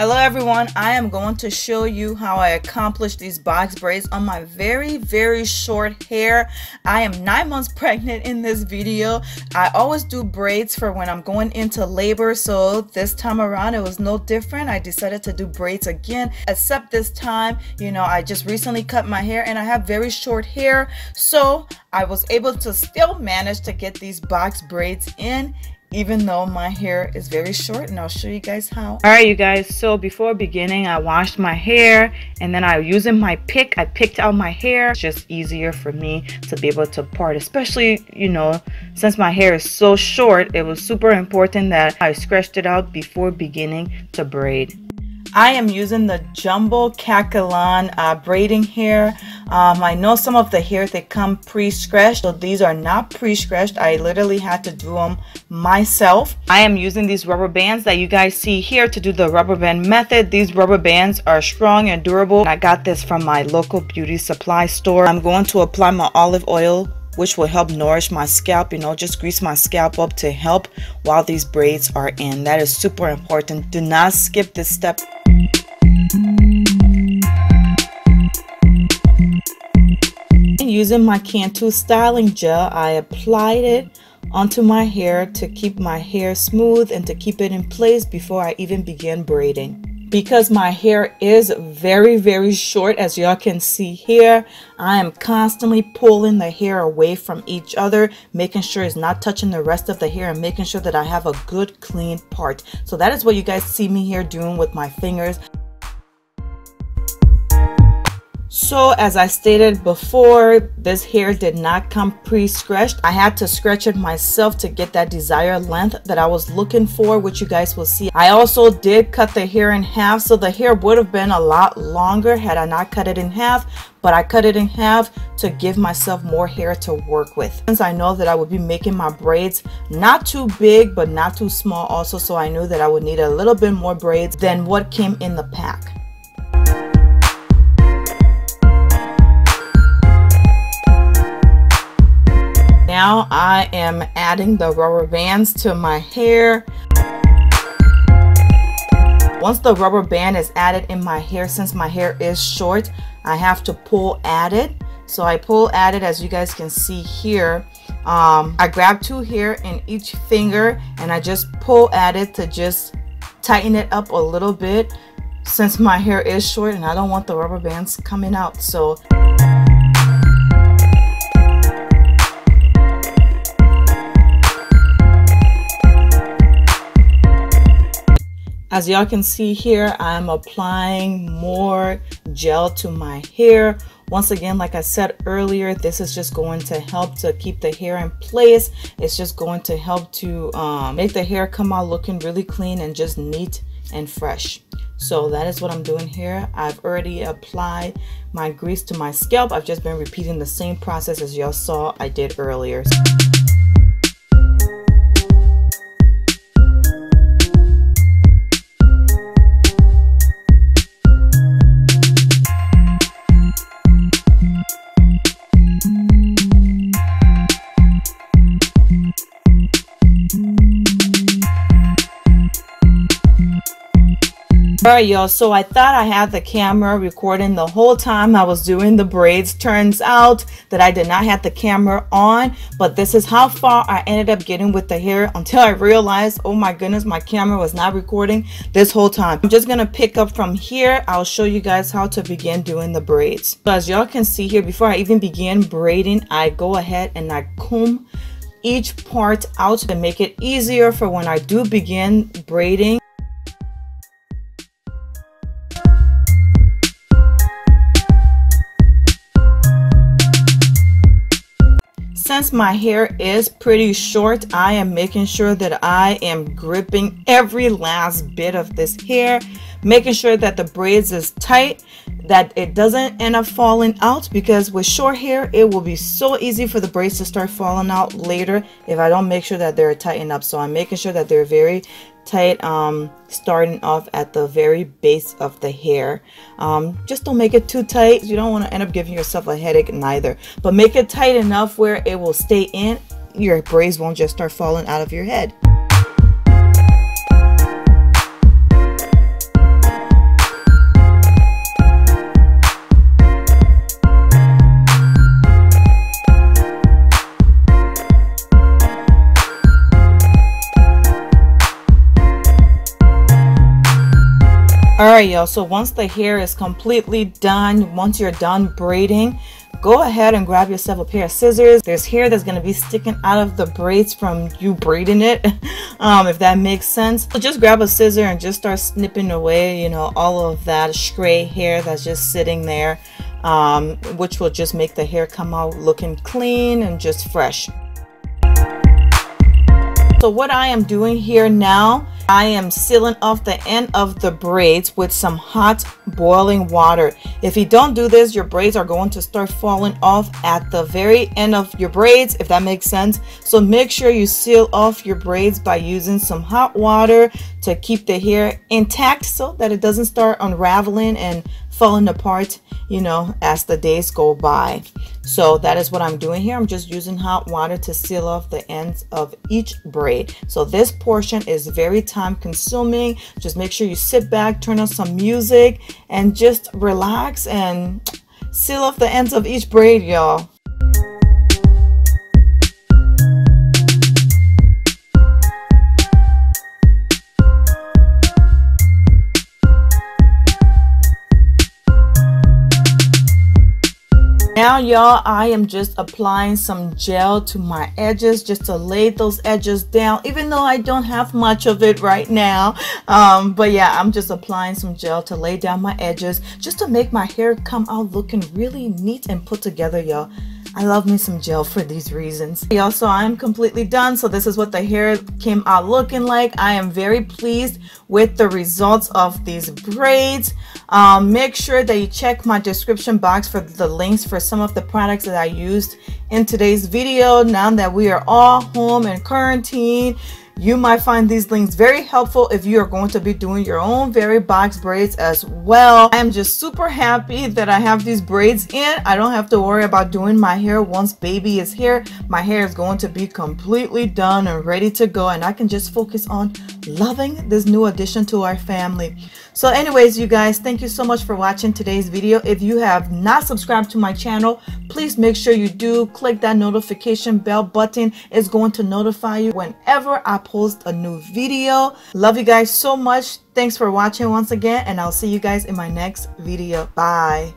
Hello everyone, I am going to show you how I accomplished these box braids on my very very short hair. I am nine months pregnant in this video. I always do braids for when I'm going into labor so this time around it was no different. I decided to do braids again except this time you know I just recently cut my hair and I have very short hair so I was able to still manage to get these box braids in even though my hair is very short and I'll show you guys how. Alright you guys, so before beginning I washed my hair and then I using my pick, I picked out my hair. It's just easier for me to be able to part, especially, you know, since my hair is so short, it was super important that I scratched it out before beginning to braid. I am using the Jumbo Kanekalon uh, braiding hair. Um, I know some of the hair they come pre-scratched, so these are not pre-scratched. I literally had to do them myself. I am using these rubber bands that you guys see here to do the rubber band method. These rubber bands are strong and durable. I got this from my local beauty supply store. I'm going to apply my olive oil which will help nourish my scalp you know just grease my scalp up to help while these braids are in that is super important do not skip this step using my Cantu styling gel, I applied it onto my hair to keep my hair smooth and to keep it in place before I even begin braiding. Because my hair is very, very short, as y'all can see here, I am constantly pulling the hair away from each other, making sure it's not touching the rest of the hair and making sure that I have a good, clean part. So that is what you guys see me here doing with my fingers. So as I stated before, this hair did not come pre-scratched. I had to scratch it myself to get that desired length that I was looking for, which you guys will see. I also did cut the hair in half, so the hair would have been a lot longer had I not cut it in half, but I cut it in half to give myself more hair to work with. Since I know that I would be making my braids not too big, but not too small also, so I knew that I would need a little bit more braids than what came in the pack. Now I am adding the rubber bands to my hair. Once the rubber band is added in my hair, since my hair is short, I have to pull at it. So I pull at it as you guys can see here. Um, I grab two hair in each finger and I just pull at it to just tighten it up a little bit since my hair is short and I don't want the rubber bands coming out. So As y'all can see here, I'm applying more gel to my hair. Once again, like I said earlier, this is just going to help to keep the hair in place. It's just going to help to um, make the hair come out looking really clean and just neat and fresh. So that is what I'm doing here. I've already applied my grease to my scalp. I've just been repeating the same process as y'all saw I did earlier. Alright y'all, so I thought I had the camera recording the whole time I was doing the braids. Turns out that I did not have the camera on, but this is how far I ended up getting with the hair until I realized, oh my goodness, my camera was not recording this whole time. I'm just going to pick up from here. I'll show you guys how to begin doing the braids. So as y'all can see here, before I even begin braiding, I go ahead and I comb each part out to make it easier for when I do begin braiding since my hair is pretty short, I am making sure that I am gripping every last bit of this hair, making sure that the braids is tight, that it doesn't end up falling out because with short hair, it will be so easy for the braids to start falling out later if I don't make sure that they're tightened up. So I'm making sure that they're very tight um, starting off at the very base of the hair. Um, just don't make it too tight. You don't want to end up giving yourself a headache neither. But make it tight enough where it will stay in. Your braids won't just start falling out of your head. Alright y'all, so once the hair is completely done, once you're done braiding, go ahead and grab yourself a pair of scissors. There's hair that's going to be sticking out of the braids from you braiding it, um, if that makes sense. So just grab a scissor and just start snipping away, you know, all of that stray hair that's just sitting there, um, which will just make the hair come out looking clean and just fresh. So what I am doing here now I am sealing off the end of the braids with some hot boiling water. If you don't do this, your braids are going to start falling off at the very end of your braids, if that makes sense. So make sure you seal off your braids by using some hot water to keep the hair intact so that it doesn't start unraveling and falling apart, you know, as the days go by. So that is what I'm doing here. I'm just using hot water to seal off the ends of each braid. So this portion is very time consuming. Just make sure you sit back, turn on some music, and just relax and seal off the ends of each braid, y'all. Now y'all, I am just applying some gel to my edges just to lay those edges down, even though I don't have much of it right now. Um, but yeah, I'm just applying some gel to lay down my edges just to make my hair come out looking really neat and put together, y'all. I love me some gel for these reasons. Y'all, I'm completely done. So this is what the hair came out looking like. I am very pleased with the results of these braids. Um, make sure that you check my description box for the links for some of the products that I used in today's video. Now that we are all home and quarantine, you might find these links very helpful if you are going to be doing your own very box braids as well. I am just super happy that I have these braids in. I don't have to worry about doing my hair once baby is here. My hair is going to be completely done and ready to go and I can just focus on loving this new addition to our family. So anyways, you guys, thank you so much for watching today's video. If you have not subscribed to my channel, please make sure you do click that notification bell button. It's going to notify you whenever I post a new video. Love you guys so much. Thanks for watching once again, and I'll see you guys in my next video. Bye.